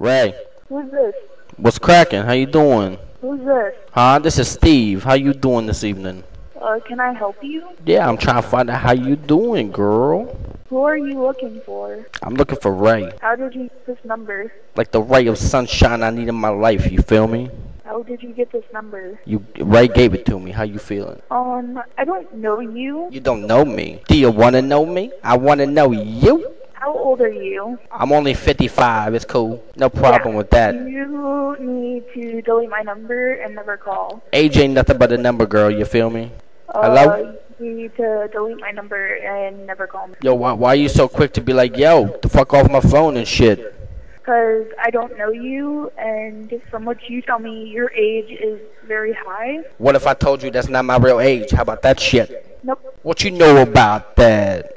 Ray, Who's this? what's cracking? How you doing? Who's this? Huh? This is Steve. How you doing this evening? Uh, can I help you? Yeah, I'm trying to find out how you doing, girl. Who are you looking for? I'm looking for Ray. How did you get this number? Like the ray of sunshine I need in my life, you feel me? How did you get this number? You Ray gave it to me. How you feeling? Um, I don't know you. You don't know me. Do you wanna know me? I wanna know you. Old are you? I'm only 55. It's cool. No problem with that. You need to delete my number and never call. Age ain't nothing but a number, girl. You feel me? Uh, Hello? You need to delete my number and never call me. Yo, why, why you so quick to be like, yo, the fuck off my phone and shit? Because I don't know you, and from what you tell me, your age is very high. What if I told you that's not my real age? How about that shit? Nope. What you know about that?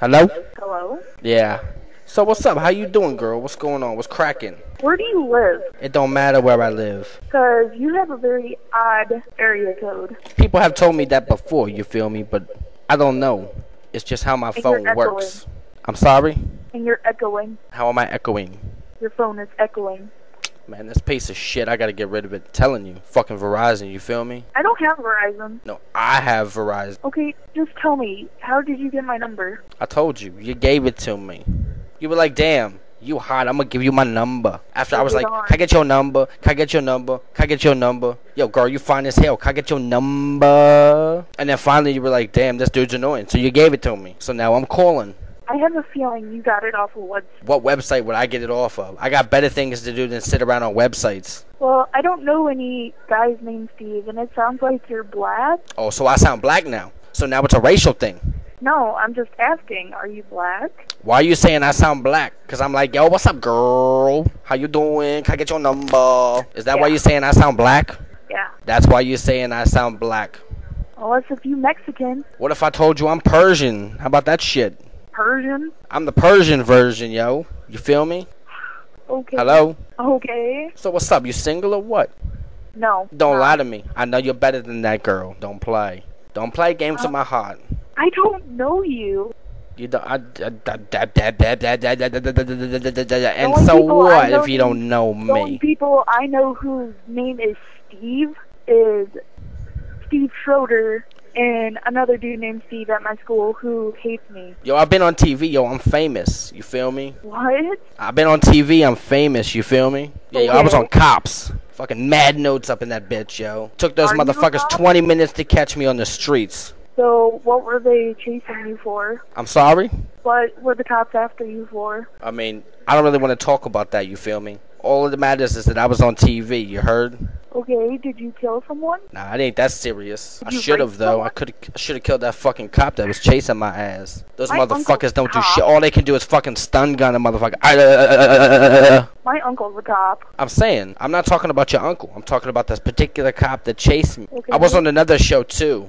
Hello? Hello? Yeah. So what's up? How you doing, girl? What's going on? What's cracking? Where do you live? It don't matter where I live. Because you have a very odd area code. People have told me that before, you feel me? But I don't know. It's just how my you're phone works. I'm sorry? And you're echoing. How am I echoing? Your phone is echoing. Man, this piece of shit, I gotta get rid of it. telling you. Fucking Verizon, you feel me? I don't have Verizon. No, I have Verizon. Okay, just tell me, how did you get my number? I told you. You gave it to me. You were like, damn, you hot. I'm gonna give you my number. After I was like, can I get your number? Can I get your number? Can I get your number? Yo, girl, you fine as hell. Can I get your number? And then finally you were like, damn, this dude's annoying. So you gave it to me. So now I'm calling. I have a feeling you got it off of what. What website would I get it off of? I got better things to do than sit around on websites. Well, I don't know any guys named Steve, and it sounds like you're black. Oh, so I sound black now. So now it's a racial thing. No, I'm just asking, are you black? Why are you saying I sound black? Cause I'm like, yo, what's up, girl? How you doing? Can I get your number? Is that why you're saying I sound black? Yeah. That's why you're saying I sound black. Unless if you Mexican, What if I told you I'm Persian? How about that shit? Persian. I'm the Persian version, yo. You feel me? Okay. Hello? Okay. So what's up? You single or what? No. Don't no. lie to me. I know you're better than that girl. Don't play. Don't play games with my heart. I don't know you. You don't. I, I, I, and so what if you don't know me? The only people I know whose name is Steve is Steve Schroeder and another dude named Steve at my school who hates me. Yo, I've been on TV. Yo, I'm famous. You feel me? What? I've been on TV. I'm famous. You feel me? Yeah, yo, I was on Cops. Fucking mad notes up in that bitch, yo. Took those Are motherfuckers 20 minutes to catch me on the streets. So what were they chasing you for? I'm sorry? What were the cops after you for? I mean, I don't really want to talk about that, you feel me? All that matters is that I was on TV, you heard? Okay, did you kill someone? Nah, it ain't that serious. I should have though. I someone? could I should have killed that fucking cop that was chasing my ass. Those My motherfuckers don't do shit. All they can do is fucking stun gun a motherfucker. I- uh, uh, uh, My uncle's a cop. I'm saying, I'm not talking about your uncle. I'm talking about this particular cop that chased me. Okay. I was on another show too.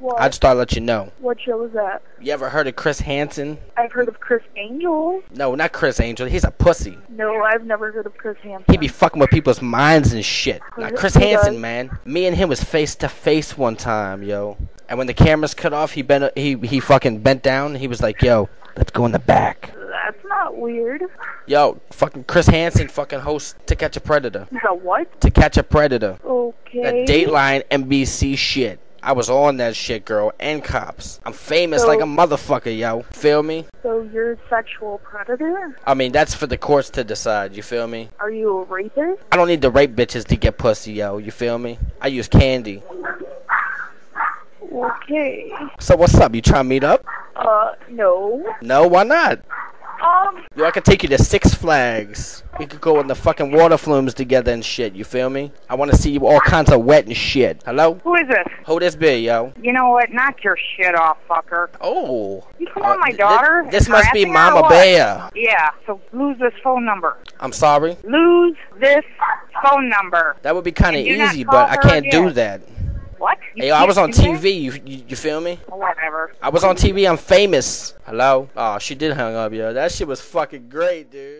What? I just thought I'd let you know. what show was that? You ever heard of Chris Hansen? I've heard of Criss Angel. No, not Criss Angel. He's a pussy. No, I've never heard of Chris Hansen. He be fucking with people's minds and shit. Now, Chris who Hansen, does? man. Me and him was face to face one time, yo. And when the cameras cut off, he bent. He he fucking bent down. He was like, "Yo, let's go in the back." That's not weird. Yo, fucking Chris Hansen, fucking host To Catch a Predator. The what? To Catch a Predator. Okay. That Dateline NBC shit. I was on that shit, girl, and cops. I'm famous So- like a motherfucker, yo. Feel me? So you're a sexual predator? I mean, that's for the courts to decide. You feel me? Are you a rapist? I don't need to rape bitches to get pussy, yo. You feel me? I use candy. Okay. So what's up? You trying to meet up? Uh, no. No, why not? Yo, I could take you to Six Flags. We could go in the fucking water flumes together and shit. You feel me? I want to see you all kinds of wet and shit. Hello? Who is this? Who this be, yo? You know what? Knock your shit off, fucker. Oh. You call Uh, my th- daughter. This must be harassing her or Mama? Bear. Yeah, so lose this phone number. I'm sorry. Lose this phone number. That would be kind of And do not easy, but I can't do that. What? You Hey, yo, I was on TV. You, you you feel me? Oh, whatever. I was on TV. I'm famous. Hello? Oh, she did hang up, yo. That shit was fucking great, dude.